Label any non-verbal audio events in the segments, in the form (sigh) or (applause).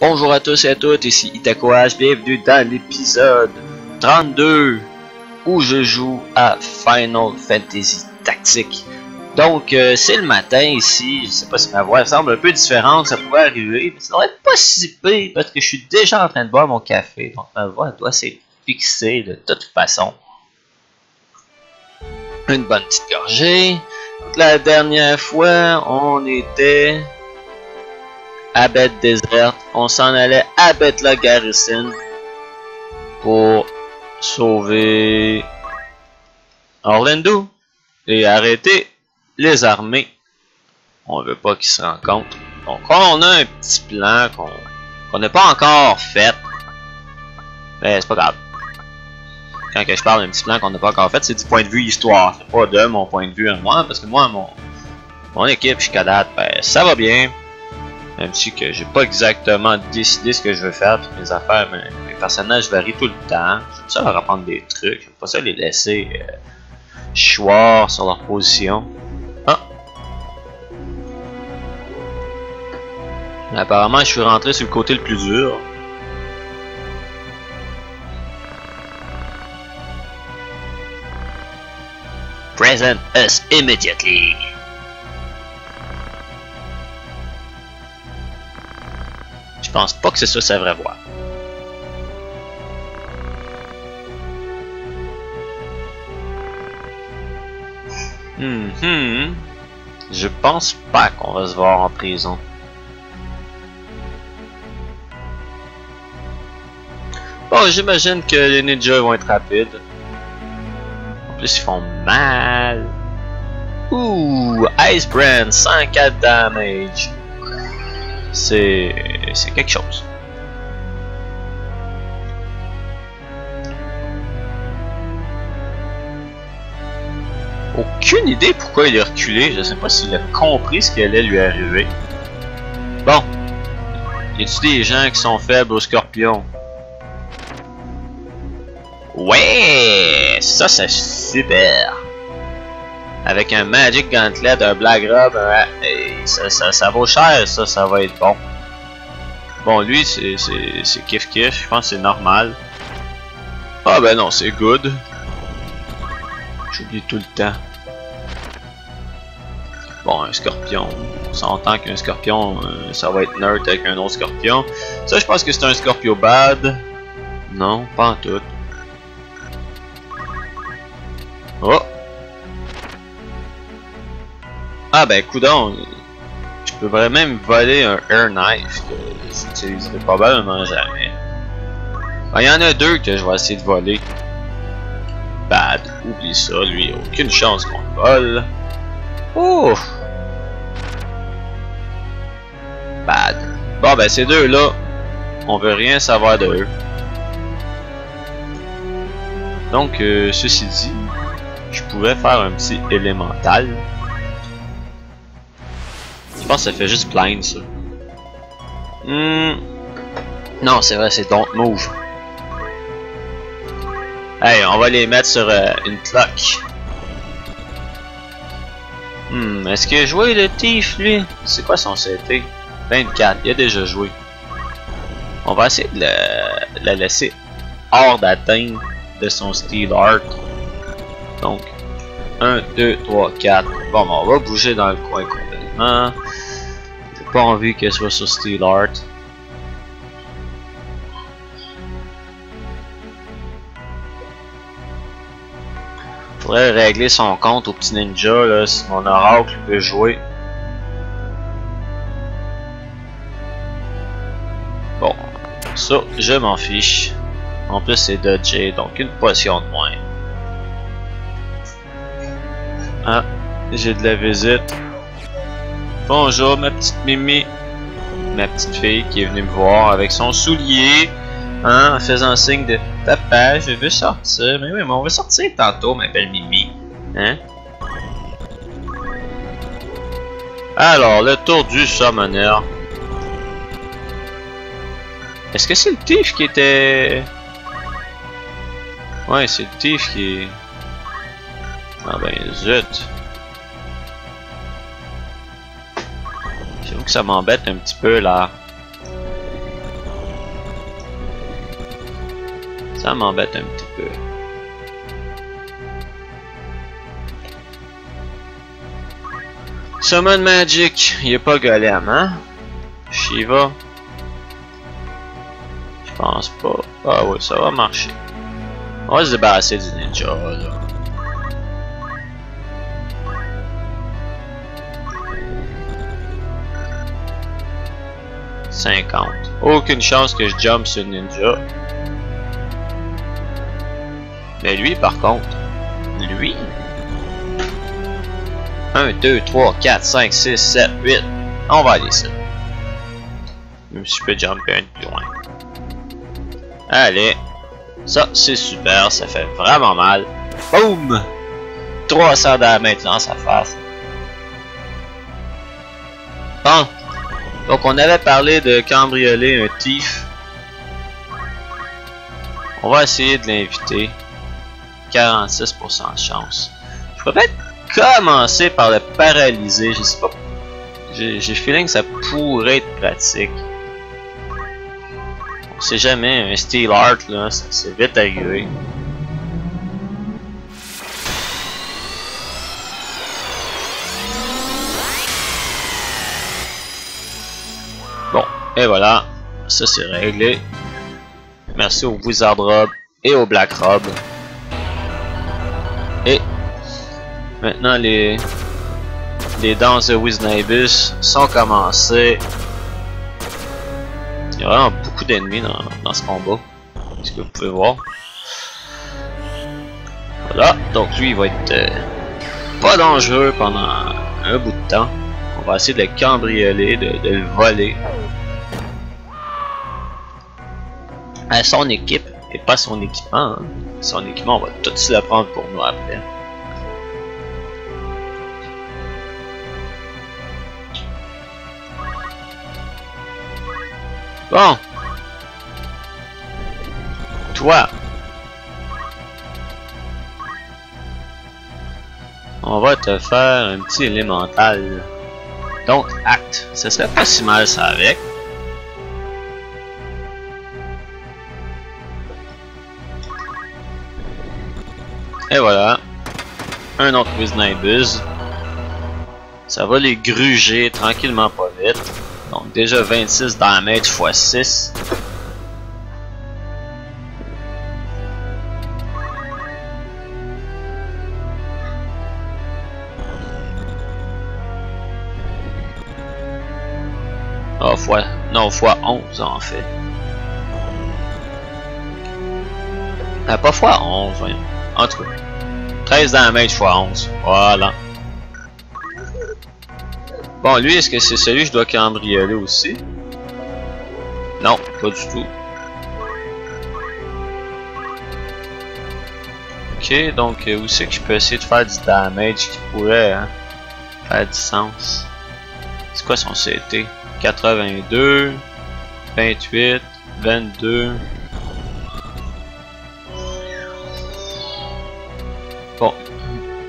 Bonjour à tous et à toutes, ici Itakoage, bienvenue dans l'épisode 32 où je joue à Final Fantasy Tactique. Donc euh, c'est le matin ici, je sais pas si ma voix semble un peu différente, ça pourrait arriver, mais ça devrait être pas si pire parce que je suis déjà en train de boire mon café, donc ma voix doit s'être fixée de toute façon. Une bonne petite gorgée. La dernière fois, on était à Bête Desert. On s'en allait à la Garrison pour sauver Orlando et arrêter les armées. On veut pas qu'ils se rencontrent. Donc on a un petit plan qu'on n'a pas encore fait. Mais c'est pas grave. Quand je parle d'un petit plan qu'on n'a pas encore fait, c'est du point de vue histoire. C'est pas de mon point de vue à moi, parce que moi, mon, mon équipe jusqu'à date, ben, ça va bien. Même si que j'ai pas exactement décidé ce que je veux faire, puis mes affaires, mes, mes personnages varient tout le temps. J'aime ça leur apprendre des trucs, j'aime pas ça les laisser euh, choir sur leur position. Ah! Apparemment, je suis rentré sur le côté le plus dur. Present us immediately. Je pense pas que c'est ça sa vraie voix. Hmm, hmm. Je pense pas qu'on va se voir en prison. Bon, j'imagine que les ninjas vont être rapides. En plus, ils font mal. Ouh, Ice Brand, 104 damage. C'est c'est quelque chose. Aucune idée pourquoi il est reculé. Je sais pas s'il a compris ce qui allait lui arriver. Bon. Y a-tu des gens qui sont faibles aux scorpions? Ouais! Ça, c'est super! Avec un Magic Gauntlet, un Black ça, ça, ça vaut cher, ça, ça va être bon. Bon, lui, c'est kiff kiff, je pense que c'est normal. Ah ben non, c'est good. J'oublie tout le temps. Bon, un scorpion. On s'entend qu'un scorpion, euh, ça va être neutre avec un autre scorpion. Ça, je pense que c'est un scorpio bad. Non, pas en tout. Oh! Ah ben, coudon, je pourrais même voler un air knife que j'utiliserai probablement jamais. Ben, il y en a deux que je vais essayer de voler. Bad, oublie ça, lui, aucune chance qu'on le vole. Ouf! Bad. Bon ben ces deux-là, on veut rien savoir de eux. Donc, euh, ceci dit, je pourrais faire un petit élémental. Pense que ça fait juste blind ça. Hmm. Non, c'est vrai, c'est don't move. Hey, on va les mettre sur euh, une cloque. Hmm, est-ce qu'il a joué le Thief lui? C'est quoi son CT 24, il a déjà joué. On va essayer de la, laisser hors d'atteinte de son Steel Art. Donc, 1, 2, 3, 4. Bon, on va bouger dans le coin complètement. Pas envie qu'elle soit sur Steel Art. Faudrait régler son compte au petit ninja là, si mon oracle peut jouer. Bon, ça, je m'en fiche. En plus, c'est dodgé, donc une potion de moins. Ah, j'ai de la visite. Bonjour, ma petite Mimi. Ma petite fille qui est venue me voir avec son soulier. Hein, en faisant signe de Papa, je veux sortir. Mais oui, mais on va sortir tantôt, ma belle Mimi. Hein? Alors, le tour du summoner. Est-ce que c'est le Thief qui était... Ouais, c'est le Thief qui... Ah ben, zut. que ça m'embête un petit peu là. Ça m'embête un petit peu. Summon Magic, il est pas golem, hein? Shiva. Je pense pas. Ah oui, ça va marcher. On va se débarrasser du ninja là. Cinquante. Aucune chance que je jump sur ninja. Mais lui, par contre, lui, 1, 2, 3, 4, 5, 6, 7, 8. On va aller ça. Même si je peux jumper un peu plus loin. Allez. Ça, c'est super. Ça fait vraiment mal. Boum! 300 damage dans sa face. Bon. Donc, on avait parlé de cambrioler un thief. On va essayer de l'inviter. 46% de chance. Je pourrais peut-être commencer par le paralyser. Je sais pas. J'ai feeling que ça pourrait être pratique. On sait jamais, un Steel Art là, c'est vite arrivé. Et voilà, ça c'est réglé. Merci au Wizard Rob et au Black Rob. Et maintenant les les danses de Wiznibus sont commencées. Il y a vraiment beaucoup d'ennemis dans, ce combat. Ce que vous pouvez voir? Voilà, donc lui il va être euh, pas dangereux pendant un bout de temps. On va essayer de le cambrioler, de le voler. À son équipe, et pas son équipement. Hein. Son équipement, on va tout se le prendre pour nous après. Bon. Toi. On va te faire un petit élémental. Donc, acte. Ce serait pas si mal ça avec. Un autre Wiznibus. Ça va les gruger tranquillement pas vite. Donc déjà 26 damage x 6. Ah, fois, non, fois 11 en fait. Ah, pas fois 11, voyons. En tout cas, 13 damage x 11. Voilà. Bon, lui, est-ce que c'est celui que je dois cambrioler aussi? Non, pas du tout. Ok, donc euh, où c'est que je peux essayer de faire du damage qui pourrait hein, faire du sens? C'est quoi son CT? 82, 28, 22.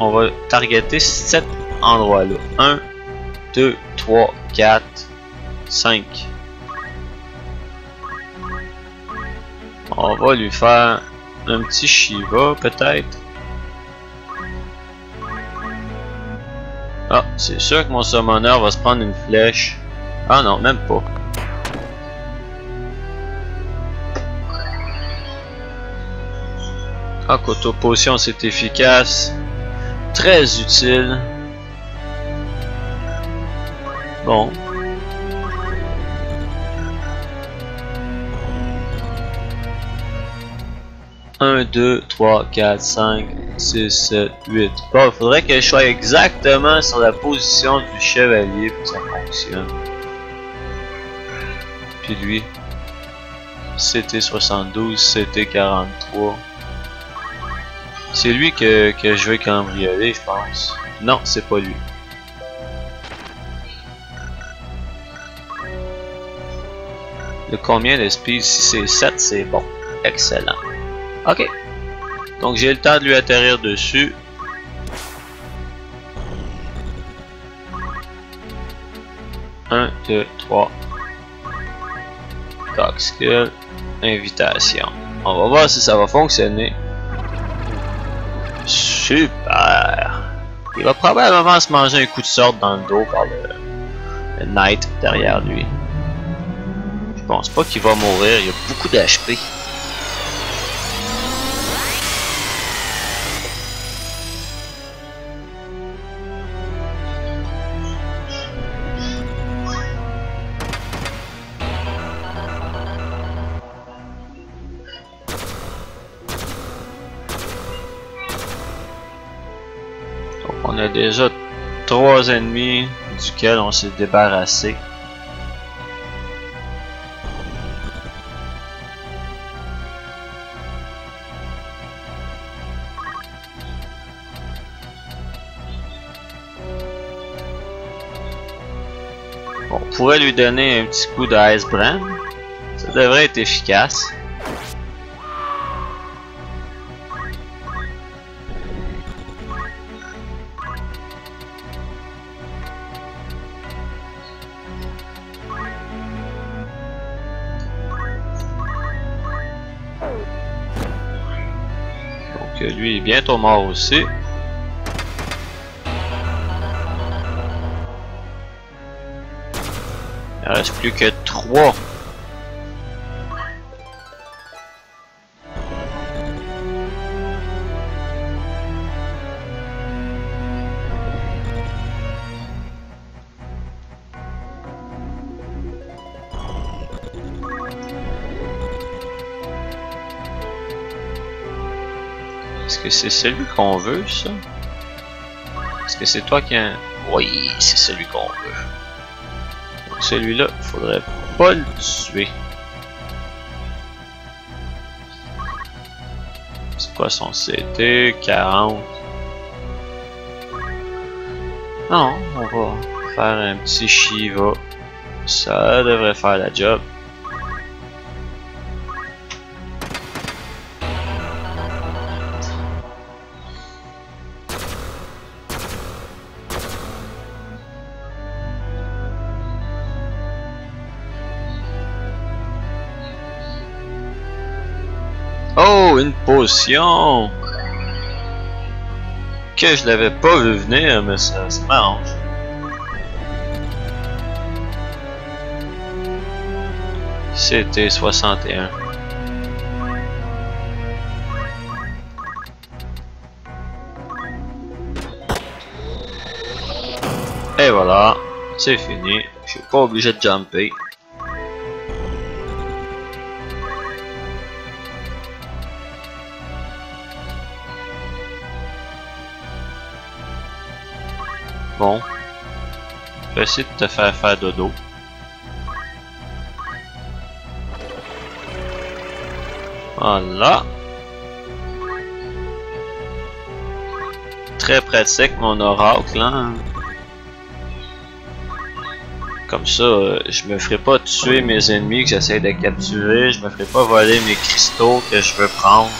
On va targeter 7 endroits là. 1, 2, 3, 4, 5. On va lui faire un petit Shiva peut-être. Ah, c'est sûr que mon summoner va se prendre une flèche. Ah non, même pas. Ah, Koto Potion c'est efficace. Très utile. Bon. Un, deux, trois, quatre, cinq, six, sept, huit. Bon, il faudrait que je sois exactement sur la position du chevalier pour que ça fonctionne. Puis lui, CT 72, CT 43. C'est lui que, je vais cambrioler, je pense. Non, c'est pas lui. De combien de speed? Si c'est 7, c'est bon. Excellent. Ok. Donc j'ai le temps de lui atterrir dessus. Un, deux, trois. Skill. Invitation. On va voir si ça va fonctionner. Super. Il va probablement se manger un coup de sorte dans le dos par le, Knight derrière lui. Je pense pas qu'il va mourir, il y a beaucoup d'HP. Déjà trois ennemis duquel on s'est débarrassé. On pourrait lui donner un petit coup d'Ice Brand. Ça devrait être efficace. Lui est bientôt mort aussi. Il ne reste plus que 3. C'est celui qu'on veut, ça? Est-ce que c'est toi qui a... Oui, c'est celui qu'on veut. Celui-là, faudrait pas le tuer. C'est quoi son CT? 40. Non, on va faire un petit Shiva. Ça devrait faire la job. Que je l'avais pas vu venir, mais ça, ça m'arrange. C'était 61. Et voilà, c'est fini. Je suis pas obligé de jumper. Essayer de te faire faire dodo. Voilà. Très pratique mon oracle hein. Comme ça, euh, je me ferai pas tuer mes ennemis que j'essaie de capturer, je me ferai pas voler mes cristaux que je veux prendre.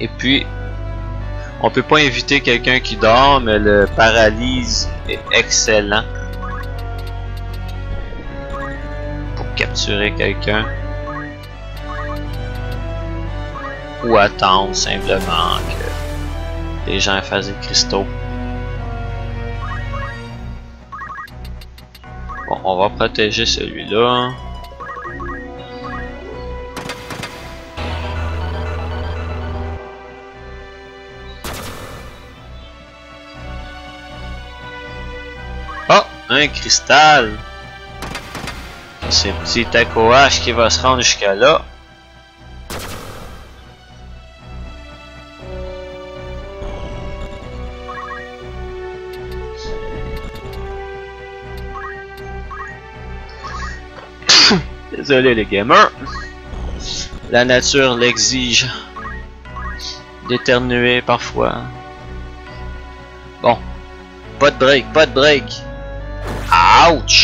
Et puis, on peut pas inviter quelqu'un qui dort, mais le paralyse est excellent pour capturer quelqu'un. Ou attendre simplement que les gens fassent des cristaux. Bon, on va protéger celui-là. Un cristal. C'est un petit tacoage qui va se rendre jusqu'à là. (coughs) Désolé les gamers. La nature l'exige. D'éternuer parfois. Bon. Pas de break, pas de break. Ouch!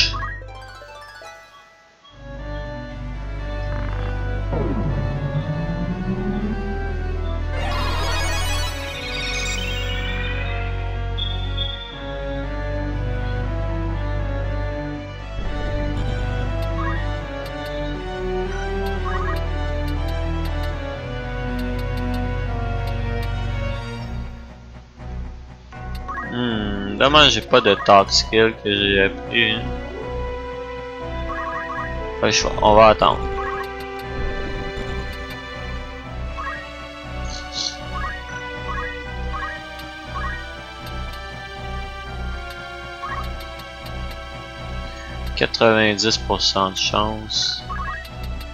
Dommage, j'ai pas de talk skill que j'ai appris. Hein. On va attendre. « 90% de chance.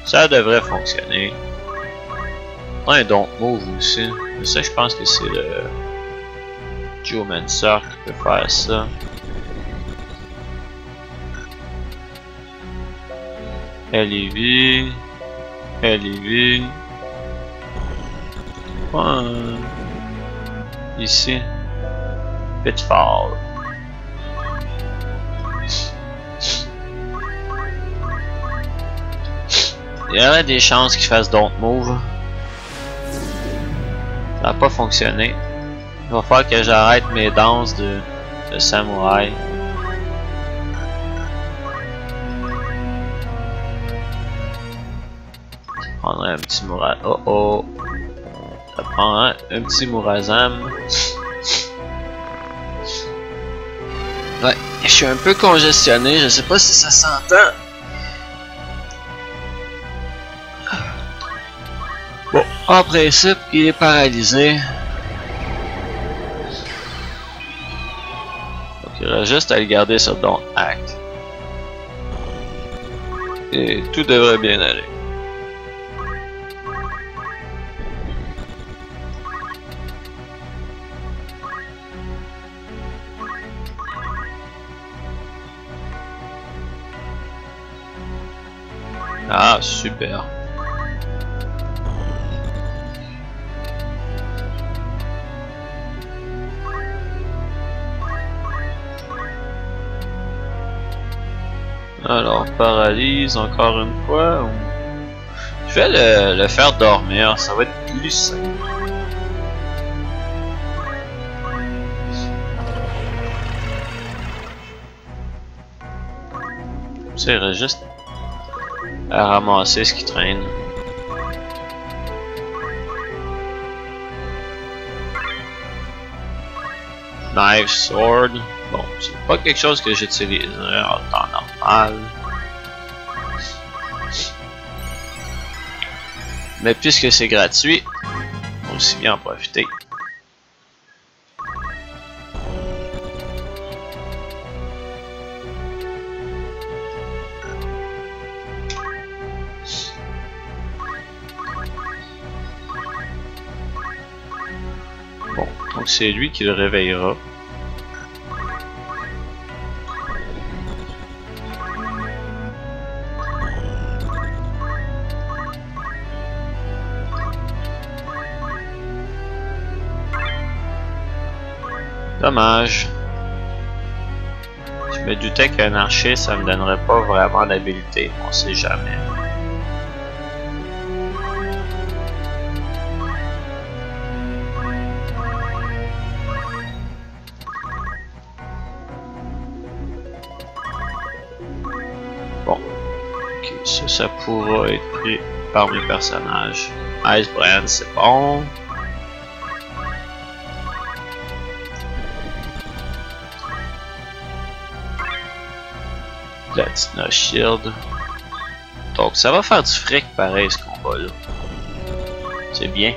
Ça devrait fonctionner. Un don't move aussi. Mais ça, je pense que c'est le Geomancer qui peut faire ça. LEV. LEV. Ouais. Ici. Pitfall. Il y aurait des chances qu'il fasse Don't Move. Ça n'a pas fonctionné. Il va falloir que j'arrête mes danses de, samouraï. Prendrait un petit Murazam. Oh oh! Ça prendrait un petit Murazam. Ouais, je suis un peu congestionné, je sais pas si ça s'entend. Bon, en principe, il est paralysé. Reste juste à le garder sur Don't Act. Et tout devrait bien aller. Ah, super. Alors, paralyse encore une fois. Je vais le, faire dormir, ça va être plus simple. Irait juste à ramasser ce qui traîne. Knife, sword. Bon, c'est pas quelque chose que j'utilise en temps Mais puisque c'est gratuit, on aussi bien en profiter. Bon, donc c'est lui qui le réveillera. Dommage. Je me doutais qu'un archer, ça me donnerait pas vraiment d'habilité. On sait jamais. Bon. Ok, ça, ça pourra être pris par mes personnages. Icebrand, c'est bon. Platina Shield. Donc ça va faire du fric pareil ce combat là. C'est bien.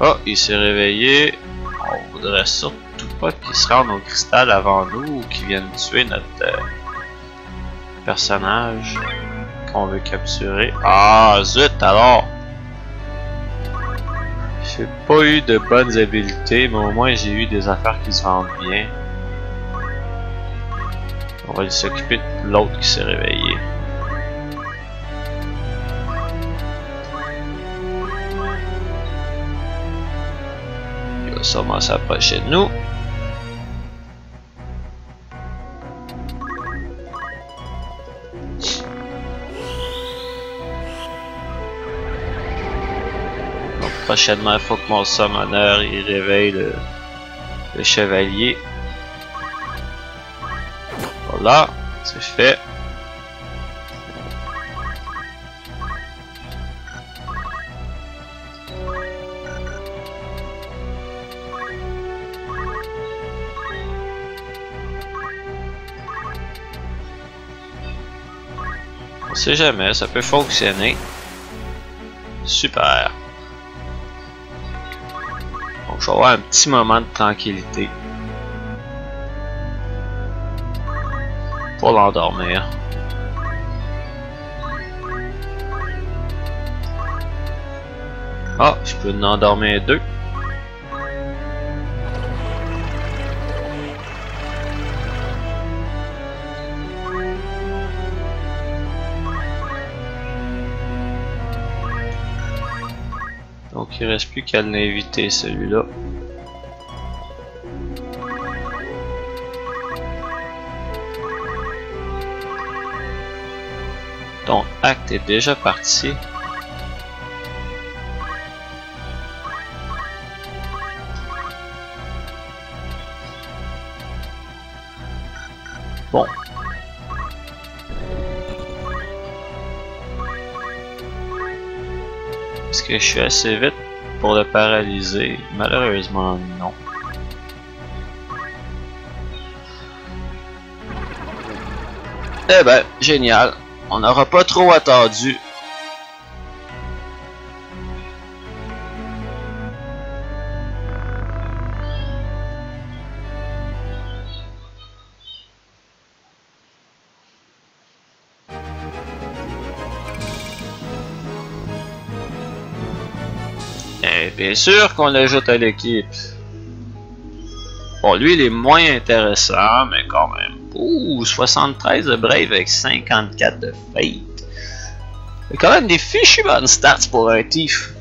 Oh, il s'est réveillé. On voudrait surtout pas qu'il se rende au cristal avant nous ou qu'il vienne tuer notre euh, personnage qu'on veut capturer. Ah, zut alors! J'ai pas eu de bonnes habiletés, mais au moins j'ai eu des affaires qui se vendent bien. On va s'occuper de l'autre qui s'est réveillé. Il va sûrement s'approcher de nous. Prochainement, il faut que mon summoner il réveille le, le chevalier. Voilà, c'est fait. On sait jamais, ça peut fonctionner. Super. Avoir un petit moment de tranquillité. Pour l'endormir. Ah, je peux en endormir deux. Il reste plus qu'à l'inviter celui-là. Donc acte est déjà parti. Bon. Est-ce que je suis assez vite pour le paralyser? Malheureusement, non. Eh ben, génial. On n'aura pas trop attendu. Bien sûr qu'on l'ajoute à l'équipe. Bon, lui, il est moins intéressant, mais quand même. Ouh, 73 de Brave avec 54 de Fate. A quand même des fichus bonnes stats pour un Thief.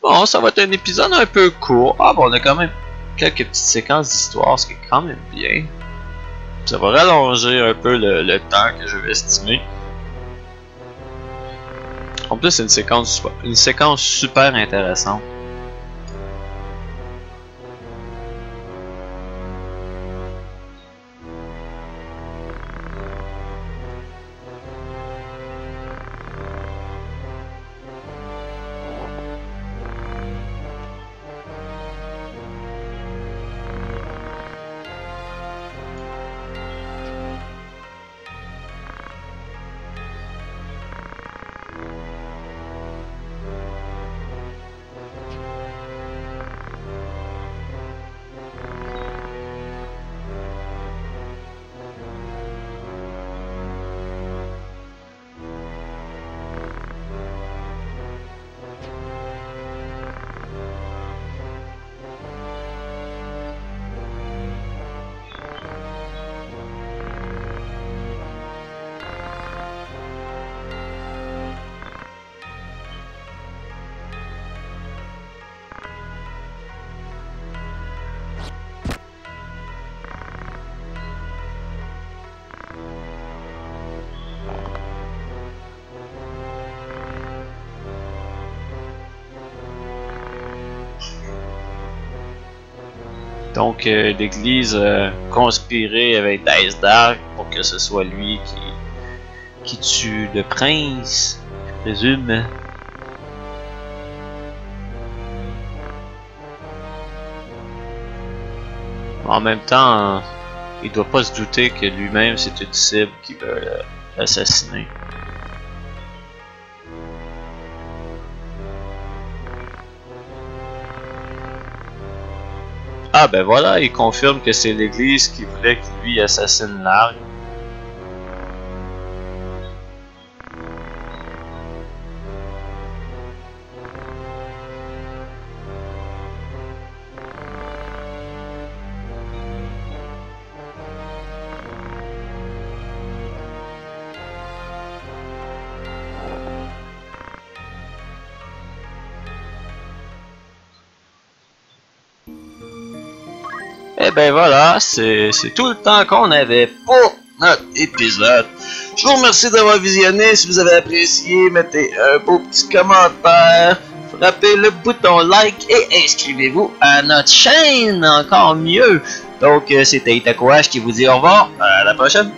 Bon, ça va être un épisode un peu court. Ah bon, on a quand même quelques petites séquences d'histoire, ce qui est quand même bien. Ça va rallonger un peu le, le temps que je vais estimer. En plus, c'est une séquence, une séquence super intéressante. Donc euh, l'église euh, conspirait avec Dice Dark pour que ce soit lui qui, tue le prince, je présume. En même temps, il doit pas se douter que lui-même c'est une cible qui veut l'assassiner. Ah ben voilà, il confirme que c'est l'église qui voulait qu'il lui assassine l'arc. Ben voilà, c'est tout le temps qu'on avait pour notre épisode. Je vous remercie d'avoir visionné. Si vous avez apprécié, mettez un beau petit commentaire. Frappez le bouton like et inscrivez-vous à notre chaîne, encore mieux. Donc, euh, c'était Itakuash qui vous dit au revoir. À la prochaine.